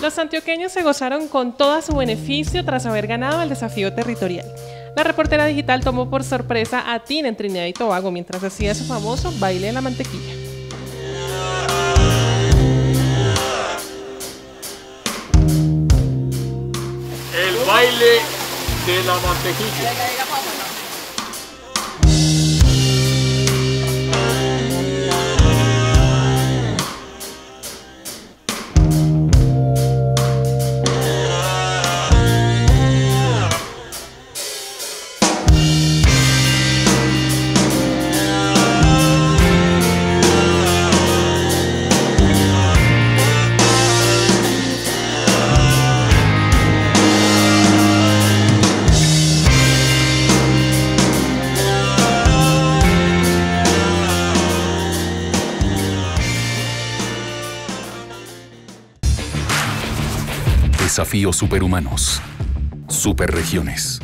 Los antioqueños se gozaron con todo su beneficio tras haber ganado el desafío territorial. La reportera digital tomó por sorpresa a Tina en Trinidad y Tobago mientras hacía su famoso baile de la mantequilla. El baile de la mantequilla. Desafíos superhumanos. Superregiones.